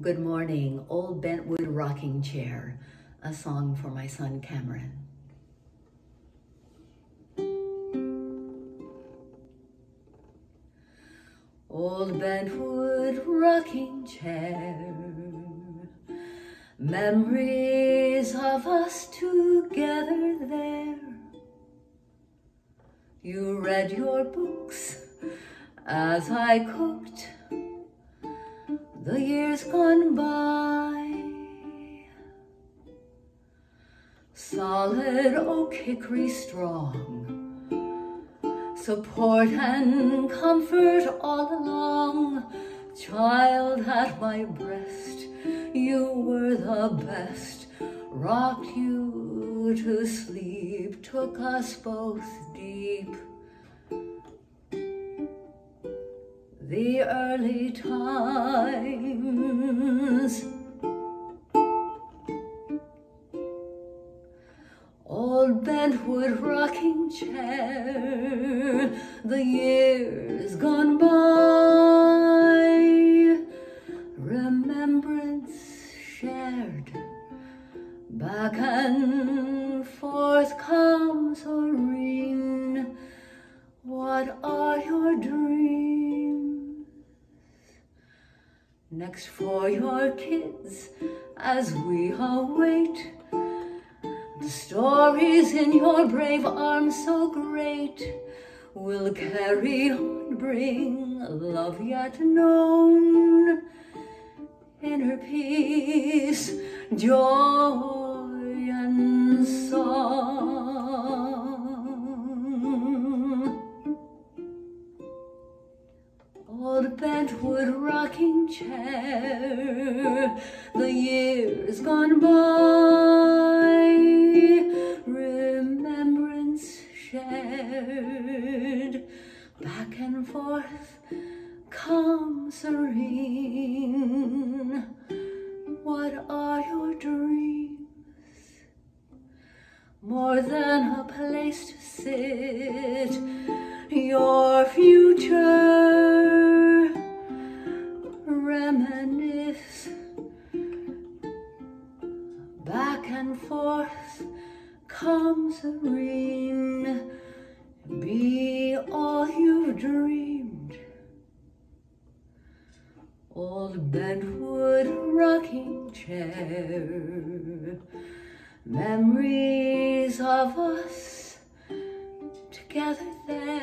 Good morning, Old Bentwood Rocking Chair, a song for my son Cameron. Old Bentwood Rocking Chair, memories of us together there. You read your books as I cooked the years gone by. Solid oak hickory strong, support and comfort all along. Child at my breast, you were the best, rocked you to sleep, took us both deep. the early times. Old bentwood rocking chair, the years gone by, remembrance shared, back and forth comes serene. What are your dreams? Next for your kids as we await the stories in your brave arms so great will carry on, bring love yet known, inner peace, joy and song. old bentwood rocking chair, the years gone by, forth, calm serene. What are your dreams? More than a place to sit, your future reminisce back and forth come serene be all you've dreamed old bentwood rocking chair. Memories of us together there